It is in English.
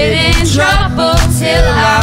in trouble till I